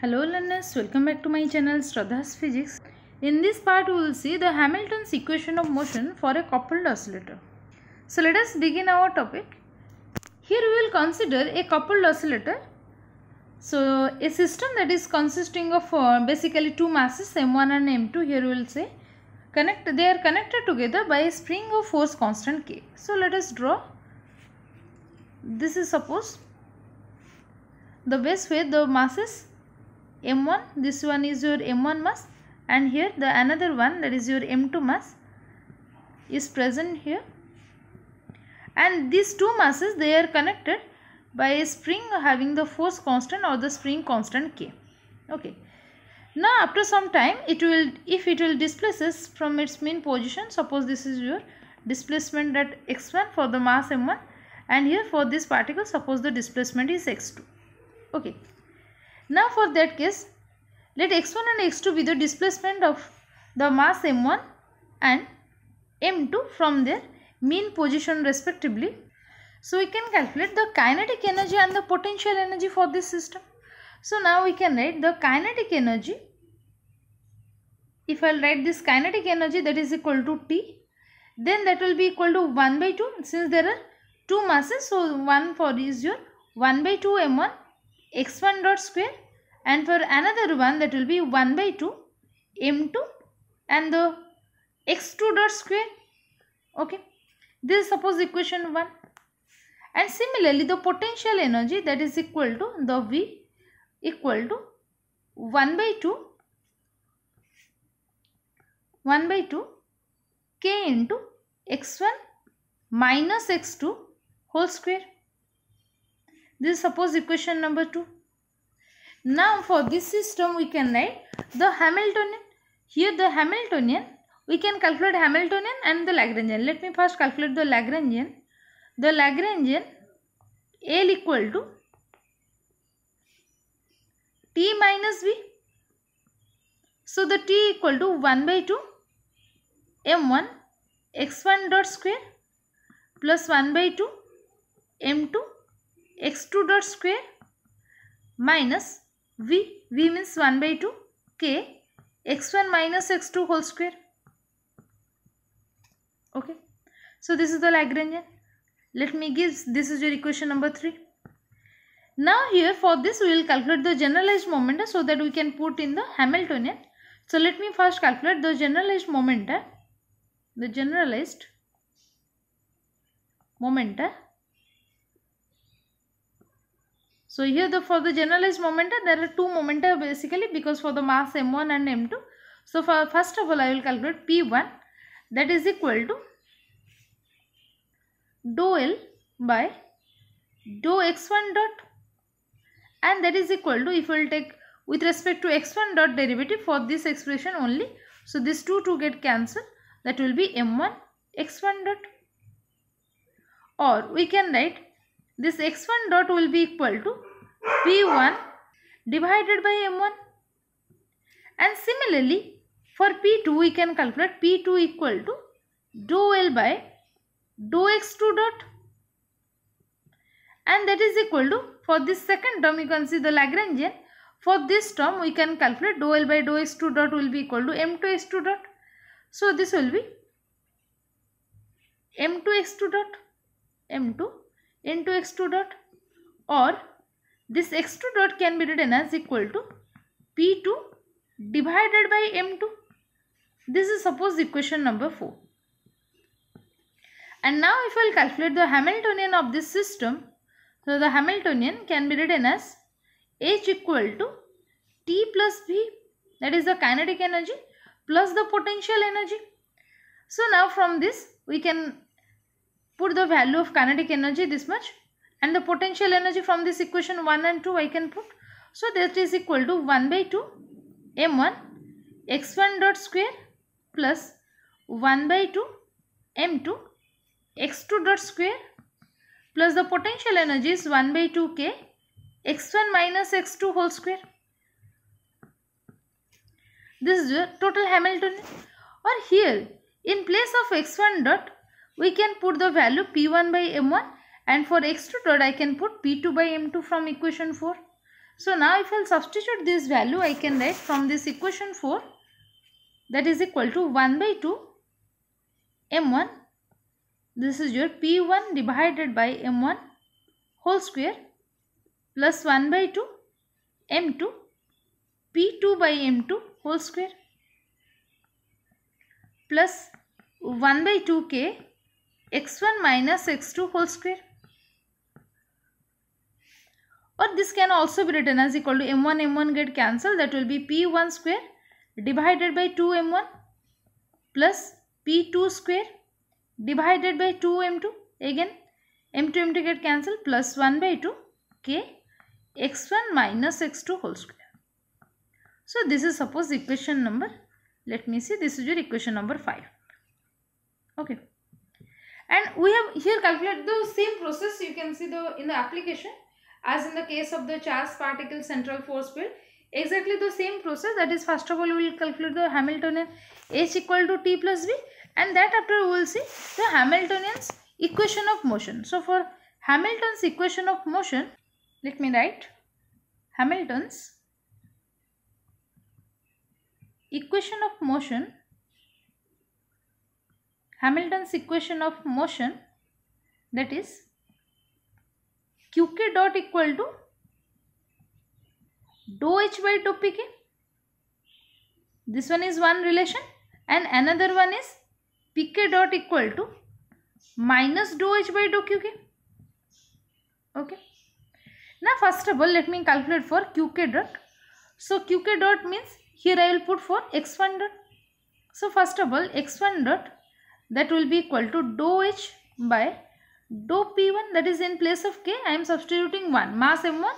Hello learners, welcome back to my channel Sradha's Physics. In this part we will see the Hamilton's equation of motion for a coupled oscillator. So let us begin our topic. Here we will consider a coupled oscillator. So a system that is consisting of uh, basically two masses m1 and m2 here we will say connect they are connected together by a spring of force constant k. So let us draw. This is suppose the base where the masses m1 this one is your m1 mass and here the another one that is your m2 mass is present here. And these two masses they are connected by a spring having the force constant or the spring constant k. Okay. Now after some time it will if it will displaces from its mean position suppose this is your displacement at x1 for the mass m1 and here for this particle suppose the displacement is x2 okay now for that case, let x1 and x2 be the displacement of the mass m1 and m2 from their mean position respectively. So we can calculate the kinetic energy and the potential energy for this system. So now we can write the kinetic energy. If I write this kinetic energy that is equal to T, then that will be equal to 1 by 2 since there are two masses. So 1 for is your 1 by 2 m1 x1 dot square and for another one that will be 1 by 2 m2 and the x2 dot square. Okay. This is suppose equation 1 and similarly the potential energy that is equal to the v equal to 1 by 2 1 by 2 k into x1 minus x2 whole square. This is suppose equation number 2. Now for this system we can write the Hamiltonian. Here the Hamiltonian we can calculate Hamiltonian and the Lagrangian. Let me first calculate the Lagrangian. The Lagrangian L equal to T minus V. So the T equal to 1 by 2 M1 x1 dot square plus 1 by 2 M2 x2 dot square minus v v means 1 by 2 k x1 minus x2 whole square. Okay. So this is the lagrangian. Let me give this is your equation number 3 now here for this we will calculate the generalized momenta so that we can put in the hamiltonian. So let me first calculate the generalized momenta the generalized momenta So here the for the generalized momenta uh, there are two momenta uh, basically because for the mass m1 and m2. So for first of all I will calculate p1 that is equal to dou L by dou x1 dot and that is equal to if we will take with respect to x1 dot derivative for this expression only. So this 2 2 get cancelled that will be m1 x1 dot or we can write this x1 dot will be equal to p1 divided by m1 and similarly for p2 we can calculate p2 equal to dou L by dou x2 dot. And that is equal to for this second term you can see the Lagrangian. For this term we can calculate dou L by dou x2 dot will be equal to m2 x2 dot. So this will be m2 x2 dot m2 into x2 dot or this x2 dot can be written as equal to p2 divided by m2 this is suppose equation number 4 and now if I will calculate the Hamiltonian of this system so the Hamiltonian can be written as H equal to T plus V that is the kinetic energy plus the potential energy. So now from this we can put the value of kinetic energy this much and the potential energy from this equation 1 and 2 I can put. So that is equal to 1 by 2 m1 x1 dot square plus 1 by 2 m2 x2 dot square plus the potential energy is 1 by 2 k x1 minus x2 whole square. This is the total Hamiltonian or here in place of x1 dot we can put the value p1 by m1 and for x2 dot I can put p2 by m2 from equation 4. So now if I'll substitute this value I can write from this equation 4 that is equal to 1 by 2 m1 this is your p1 divided by m1 whole square plus 1 by 2 m2 p2 by m2 whole square plus 1 by 2k x1 minus x2 whole square or this can also be written as equal to m1 m1 get cancelled that will be p1 square divided by 2 m1 plus p2 square divided by 2 m2 again m2 m2 get cancelled plus 1 by 2 k x1 minus x2 whole square. So this is suppose equation number. Let me see. This is your equation number 5 okay. And we have here calculated the same process. You can see the in the application as in the case of the charged particle central force field exactly the same process that is first of all we will calculate the Hamiltonian H equal to T plus V and that after we will see the Hamiltonian's equation of motion. So for Hamilton's equation of motion let me write Hamilton's equation of motion Hamilton's equation of motion that is qk dot equal to dou h by dou pk. This one is one relation and another one is pk dot equal to minus dou h by dou qk. Okay. Now first of all let me calculate for qk dot. So qk dot means here I will put for x1 dot. So first of all x1 dot that will be equal to dou h by dou p1 that is in place of k I am substituting 1 mass m1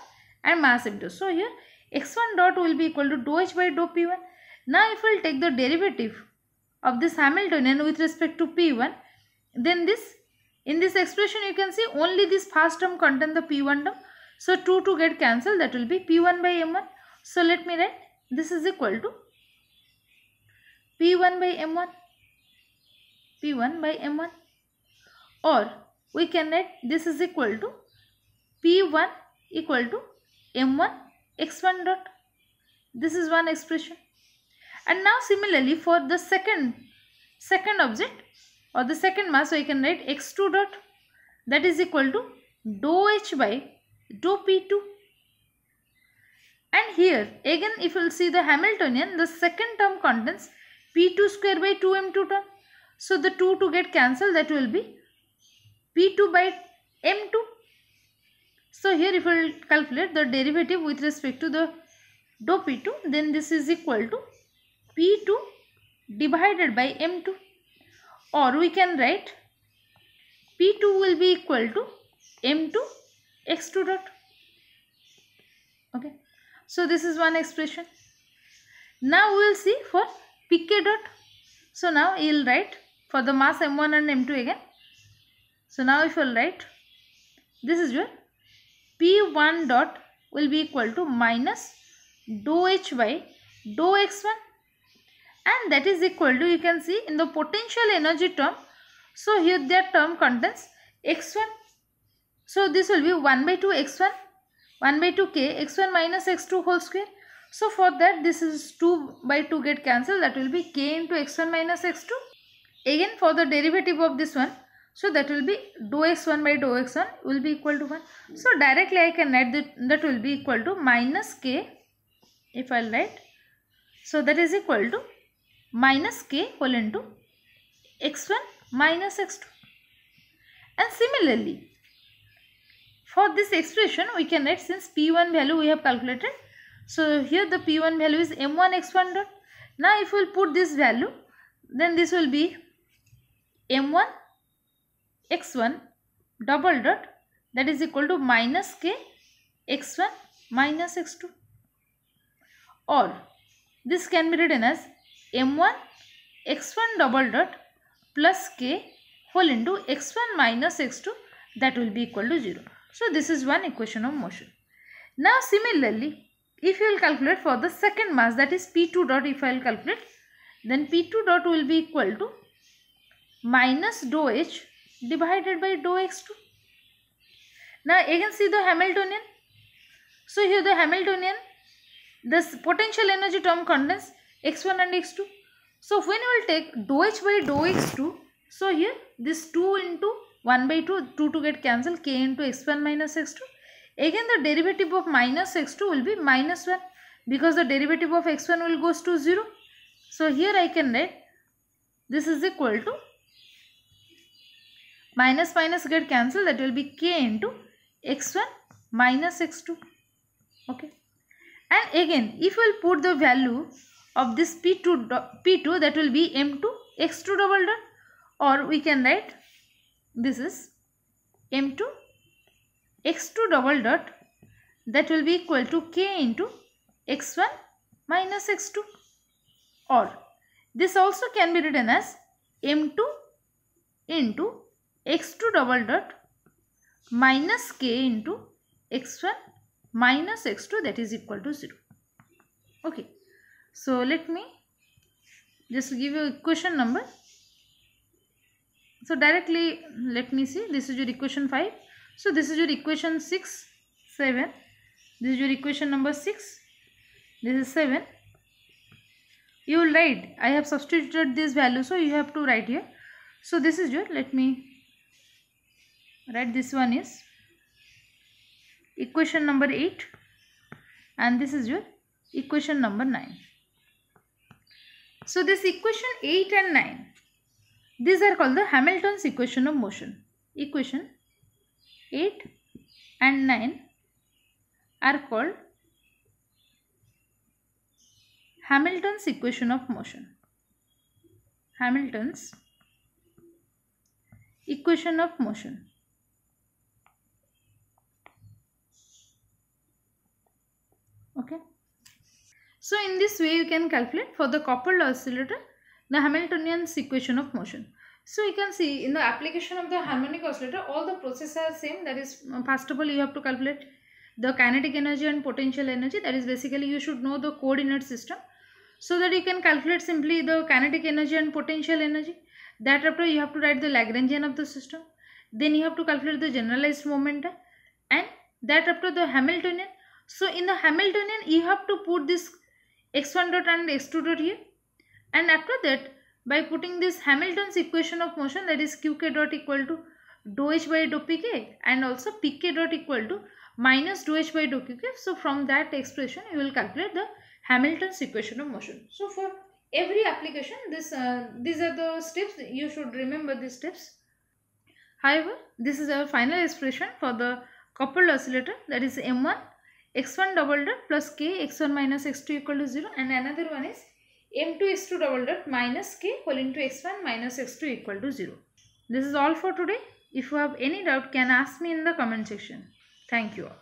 and mass m2. So here x1 dot will be equal to dou h by dou p1. Now if we will take the derivative of this Hamiltonian with respect to p1 then this in this expression you can see only this first term contain the p1 term. So 2 to get cancelled that will be p1 by m1. So let me write this is equal to p1 by m1 p1 by m1 or we can write this is equal to P1 equal to M1 x1 dot. This is one expression. And now similarly for the second second object or the second mass we can write x2 dot that is equal to dou h by dou p2 and here again if you will see the Hamiltonian the second term contains p2 square by 2m2 term. So the 2 to get cancelled that will be p2 by m2. So here if we calculate the derivative with respect to the dou p2 then this is equal to p2 divided by m2 or we can write p2 will be equal to m2 x2 dot. Okay. So this is one expression. Now we will see for pk dot. So now you will write for the mass m1 and m2 again so now if you will write this is your P1 dot will be equal to minus dou H by dou X1 and that is equal to you can see in the potential energy term. So here that term contains X1. So this will be 1 by 2 X1 1 by 2 K X1 minus X2 whole square. So for that this is 2 by 2 get cancelled that will be K into X1 minus X2. Again for the derivative of this one so that will be dou x1 by dou x1 will be equal to 1. So directly I can write that that will be equal to minus k if I write. So that is equal to minus k whole into x1 minus x2. And similarly for this expression we can write since p1 value we have calculated. So here the p1 value is m1 x1 dot. Now if we will put this value then this will be m1 x1 double dot that is equal to minus k x1 minus x2 or this can be written as m1 x1 double dot plus k whole into x1 minus x2 that will be equal to 0. So this is one equation of motion. Now similarly if you will calculate for the second mass that is p2 dot if I will calculate then p2 dot will be equal to minus dou h divided by dou x2. Now again see the Hamiltonian. So here the Hamiltonian, this potential energy term contains x1 and x2. So when we will take dou h by dou x2, so here this 2 into 1 by 2, 2 to get cancelled, k into x1 minus x2. Again the derivative of minus x2 will be minus 1 because the derivative of x1 will goes to 0. So here I can write this is equal to minus minus get cancelled that will be k into x1 minus x2 okay. And again if we will put the value of this p2 p2 that will be m2 x2 double dot or we can write this is m2 x2 double dot that will be equal to k into x1 minus x2 or this also can be written as m2 into x2 double dot minus k into x1 minus x2 that is equal to 0. Okay. So let me just give you equation number. So directly let me see this is your equation 5. So this is your equation 6, 7. This is your equation number 6. This is 7. You will write I have substituted this value so you have to write here. So this is your let me write this one is equation number 8 and this is your equation number 9. So this equation 8 and 9 these are called the Hamilton's equation of motion. Equation 8 and 9 are called Hamilton's equation of motion. Hamilton's equation of motion. Okay. So in this way you can calculate for the coupled oscillator the Hamiltonian's equation of motion. So you can see in the application of the harmonic oscillator all the processes are same. That is uh, first of all you have to calculate the kinetic energy and potential energy. That is basically you should know the coordinate system so that you can calculate simply the kinetic energy and potential energy. That after you have to write the Lagrangian of the system. Then you have to calculate the generalized momentum and that after the Hamiltonian so in the Hamiltonian, you have to put this x1 dot and x2 dot here. And after that, by putting this Hamilton's equation of motion that is qk dot equal to dou h by dou pk and also pk dot equal to minus dou h by dou qk. So from that expression, you will calculate the Hamilton's equation of motion. So for every application, this uh, these are the steps. You should remember these steps. However, this is our final expression for the coupled oscillator that is M1 x1 double dot plus k x1 minus x2 equal to 0 and another one is m2 x2 double dot minus k whole into x1 minus x2 equal to 0. This is all for today. If you have any doubt can ask me in the comment section. Thank you all.